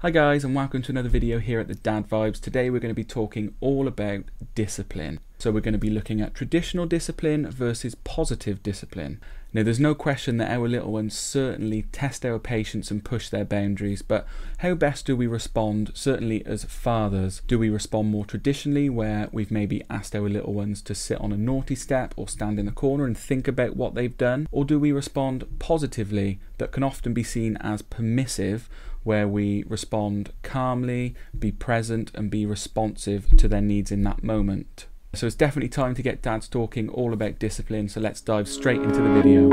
Hi guys and welcome to another video here at the Dad Vibes. Today we're going to be talking all about discipline. So we're going to be looking at traditional discipline versus positive discipline. Now there's no question that our little ones certainly test our patience and push their boundaries, but how best do we respond, certainly as fathers? Do we respond more traditionally where we've maybe asked our little ones to sit on a naughty step or stand in the corner and think about what they've done? Or do we respond positively that can often be seen as permissive where we respond calmly, be present, and be responsive to their needs in that moment. So it's definitely time to get dads talking all about discipline, so let's dive straight into the video.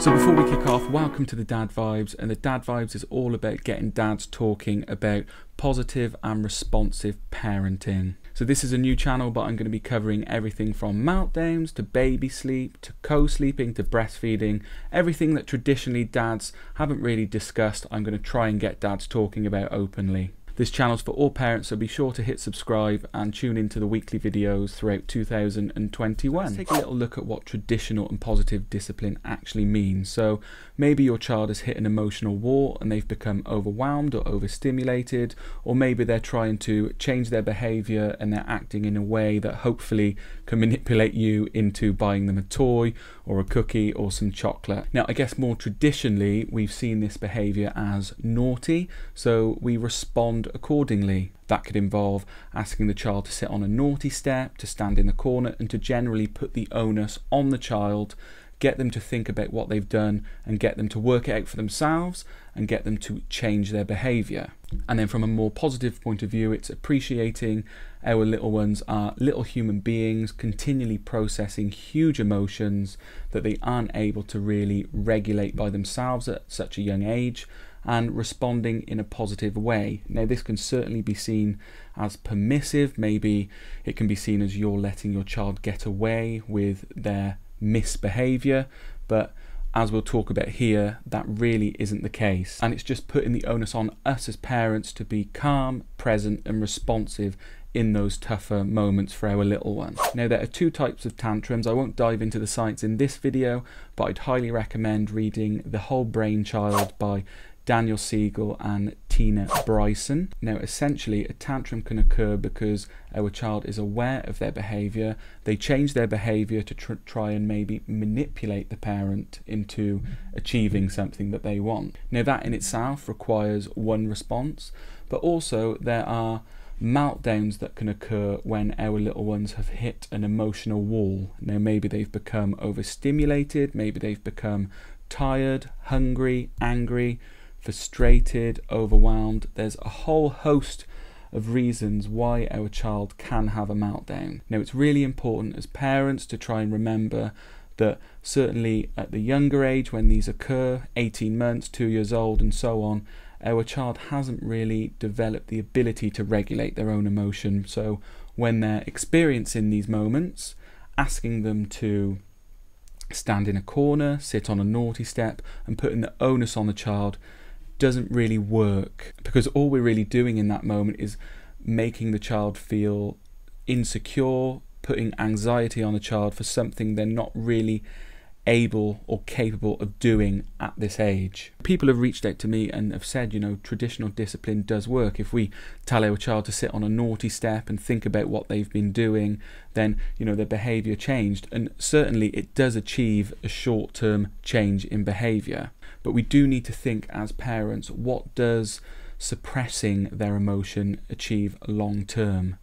So before we kick off, welcome to the Dad Vibes, and the Dad Vibes is all about getting dads talking about positive and responsive parenting. So this is a new channel, but I'm going to be covering everything from meltdowns to baby sleep to co-sleeping to breastfeeding, everything that traditionally dads haven't really discussed. I'm going to try and get dads talking about openly. This channel's for all parents, so be sure to hit subscribe and tune into the weekly videos throughout 2021. Let's take a little look at what traditional and positive discipline actually means. So maybe your child has hit an emotional wall and they've become overwhelmed or overstimulated, or maybe they're trying to change their behavior and they're acting in a way that hopefully can manipulate you into buying them a toy or a cookie or some chocolate. Now, I guess more traditionally, we've seen this behavior as naughty, so we respond respond accordingly. That could involve asking the child to sit on a naughty step, to stand in the corner, and to generally put the onus on the child, get them to think about what they've done, and get them to work it out for themselves, and get them to change their behaviour. And then, from a more positive point of view, it's appreciating our little ones are little human beings continually processing huge emotions that they aren't able to really regulate by themselves at such a young age and responding in a positive way. Now, this can certainly be seen as permissive, maybe it can be seen as you're letting your child get away with their misbehavior, but as we'll talk about here, that really isn't the case. And it's just putting the onus on us as parents to be calm, present, and responsive in those tougher moments for our little one. Now there are two types of tantrums. I won't dive into the science in this video, but I'd highly recommend reading The Whole Brain Child by Daniel Siegel and Tina Bryson. Now, essentially, a tantrum can occur because our child is aware of their behavior. They change their behavior to tr try and maybe manipulate the parent into achieving something that they want. Now, that in itself requires one response, but also there are meltdowns that can occur when our little ones have hit an emotional wall. Now, maybe they've become overstimulated, maybe they've become tired, hungry, angry frustrated, overwhelmed. There's a whole host of reasons why our child can have a meltdown. Now, it's really important as parents to try and remember that certainly at the younger age, when these occur 18 months, 2 years old, and so on our child hasn't really developed the ability to regulate their own emotion. So, when they're experiencing these moments, asking them to stand in a corner, sit on a naughty step, and putting the onus on the child doesn't really work because all we're really doing in that moment is making the child feel insecure, putting anxiety on the child for something they're not really able or capable of doing at this age. People have reached out to me and have said, you know, traditional discipline does work. If we tell our child to sit on a naughty step and think about what they've been doing, then, you know, their behavior changed. And certainly it does achieve a short term change in behavior. But we do need to think as parents what does suppressing their emotion achieve long term?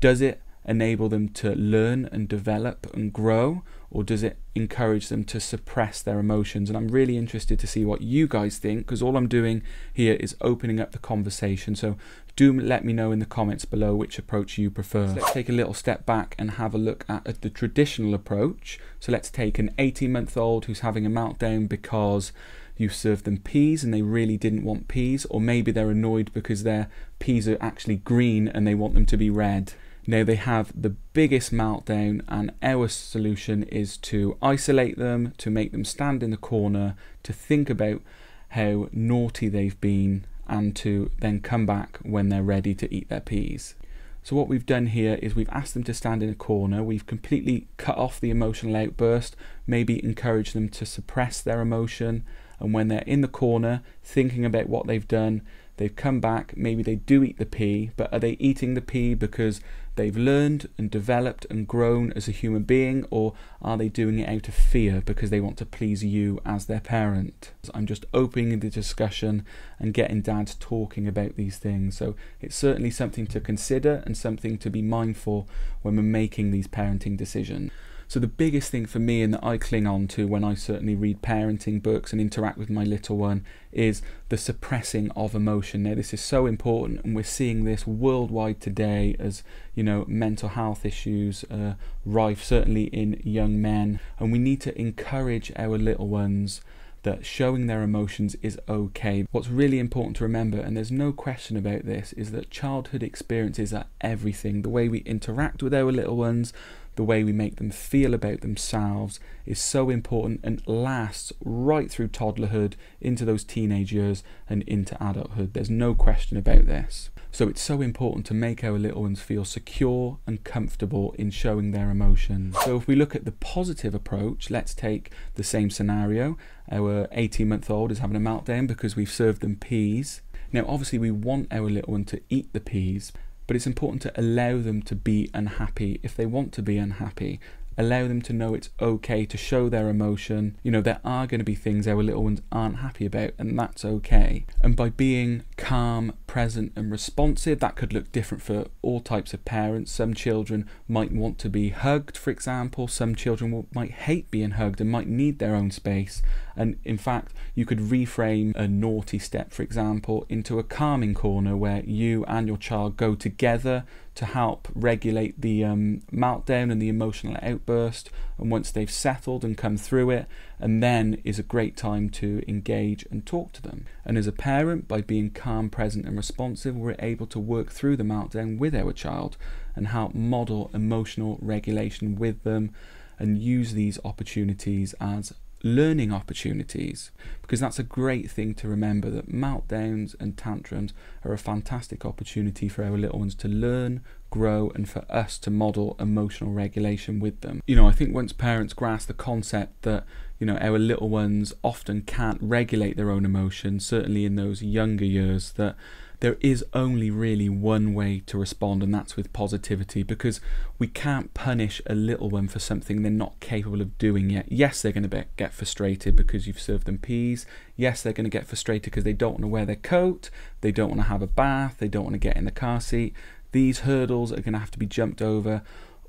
Does it enable them to learn and develop and grow, or does it encourage them to suppress their emotions? And I'm really interested to see what you guys think because all I'm doing here is opening up the conversation. So do let me know in the comments below which approach you prefer. So let's take a little step back and have a look at, at the traditional approach. So let's take an 18 month old who's having a meltdown because you served them peas and they really didn't want peas, or maybe they're annoyed because their peas are actually green and they want them to be red. Now they have the biggest meltdown, and our solution is to isolate them, to make them stand in the corner, to think about how naughty they've been, and to then come back when they're ready to eat their peas. So what we've done here is we've asked them to stand in a corner, we've completely cut off the emotional outburst, maybe encourage them to suppress their emotion, and when they're in the corner thinking about what they've done, they've come back, maybe they do eat the pea, but are they eating the pea because they've learned and developed and grown as a human being, or are they doing it out of fear because they want to please you as their parent? I'm just opening the discussion and getting dads talking about these things. So it's certainly something to consider and something to be mindful when we're making these parenting decisions. So the biggest thing for me and that I cling on to when I certainly read parenting books and interact with my little one is the suppressing of emotion. Now this is so important and we're seeing this worldwide today as, you know, mental health issues uh, rife certainly in young men and we need to encourage our little ones that showing their emotions is okay. What's really important to remember, and there's no question about this, is that childhood experiences are everything. The way we interact with our little ones, the way we make them feel about themselves is so important and lasts right through toddlerhood into those teenage years and into adulthood. There's no question about this. So it's so important to make our little ones feel secure and comfortable in showing their emotions. So if we look at the positive approach, let's take the same scenario. Our 18 month old is having a meltdown because we've served them peas. Now obviously we want our little one to eat the peas, but it's important to allow them to be unhappy. If they want to be unhappy allow them to know it's okay to show their emotion. You know, there are going to be things our little ones aren't happy about, and that's okay. And by being calm, present, and responsive, that could look different for all types of parents. Some children might want to be hugged, for example, some children will, might hate being hugged and might need their own space. And in fact, you could reframe a naughty step, for example, into a calming corner where you and your child go together to help regulate the um, meltdown and the emotional outburst. And once they've settled and come through it, and then is a great time to engage and talk to them. And as a parent, by being calm, present, and responsive, we're able to work through the meltdown with our child and help model emotional regulation with them and use these opportunities as learning opportunities because that's a great thing to remember that meltdowns and tantrums are a fantastic opportunity for our little ones to learn grow and for us to model emotional regulation with them. You know i think once parents grasp the concept that you know our little ones often can't regulate their own emotions certainly in those younger years that there is only really one way to respond, and that's with positivity because we can't punish a little one for something they're not capable of doing yet. Yes, they're going to get frustrated because you've served them peas. Yes, they're going to get frustrated because they don't want to wear their coat, they don't want to have a bath, they don't want to get in the car seat. These hurdles are going to have to be jumped over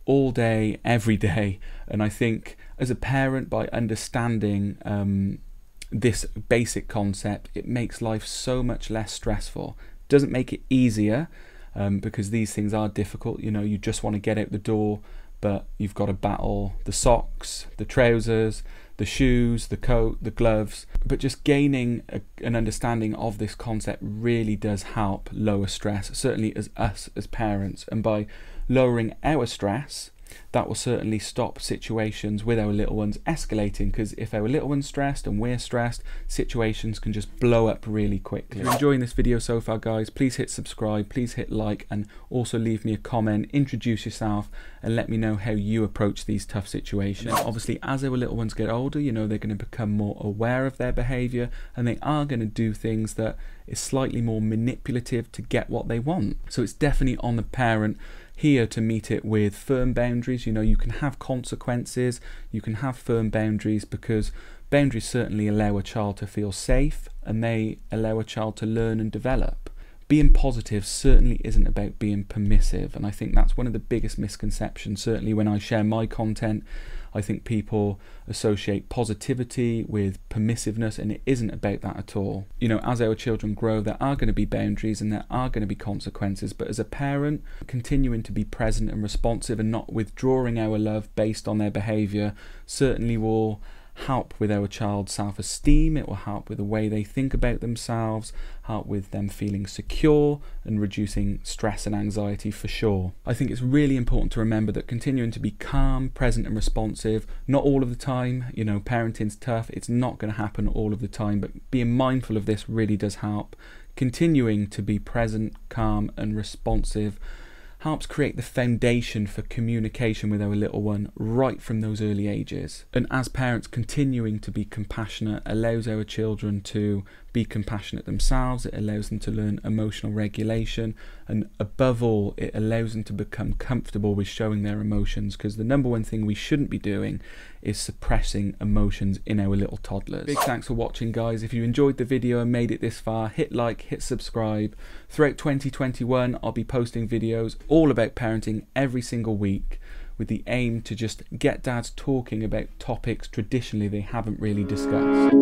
all day, every day. And I think as a parent, by understanding um, this basic concept, it makes life so much less stressful doesn't make it easier um, because these things are difficult. You know, you just want to get out the door, but you've got to battle the socks, the trousers, the shoes, the coat, the gloves. But just gaining a, an understanding of this concept really does help lower stress, certainly as us as parents. And by lowering our stress, that will certainly stop situations with our little ones escalating because if our little one's stressed and we're stressed, situations can just blow up really quickly. If you're enjoying this video so far guys, please hit subscribe, please hit like and also leave me a comment, introduce yourself and let me know how you approach these tough situations. Obviously as our little ones get older, you know, they're going to become more aware of their behaviour and they are going to do things that is slightly more manipulative to get what they want. So it's definitely on the parent here to meet it with firm boundaries. You know, you can have consequences, you can have firm boundaries because boundaries certainly allow a child to feel safe and they allow a child to learn and develop. Being positive certainly isn't about being permissive, and I think that's one of the biggest misconceptions. Certainly, when I share my content, I think people associate positivity with permissiveness, and it isn't about that at all. You know, as our children grow, there are going to be boundaries and there are going to be consequences, but as a parent, continuing to be present and responsive and not withdrawing our love based on their behavior certainly will help with our child's self esteem, it will help with the way they think about themselves, help with them feeling secure and reducing stress and anxiety for sure. I think it's really important to remember that continuing to be calm, present, and responsive, not all of the time, you know, parenting's tough, it's not going to happen all of the time, but being mindful of this really does help. Continuing to be present, calm, and responsive helps create the foundation for communication with our little one right from those early ages. And as parents, continuing to be compassionate allows our children to be compassionate themselves, it allows them to learn emotional regulation, and above all, it allows them to become comfortable with showing their emotions because the number one thing we shouldn't be doing is suppressing emotions in our little toddlers. Big thanks for watching, guys. If you enjoyed the video and made it this far, hit like, hit subscribe. Throughout 2021, I'll be posting videos all about parenting every single week with the aim to just get dads talking about topics traditionally they haven't really discussed.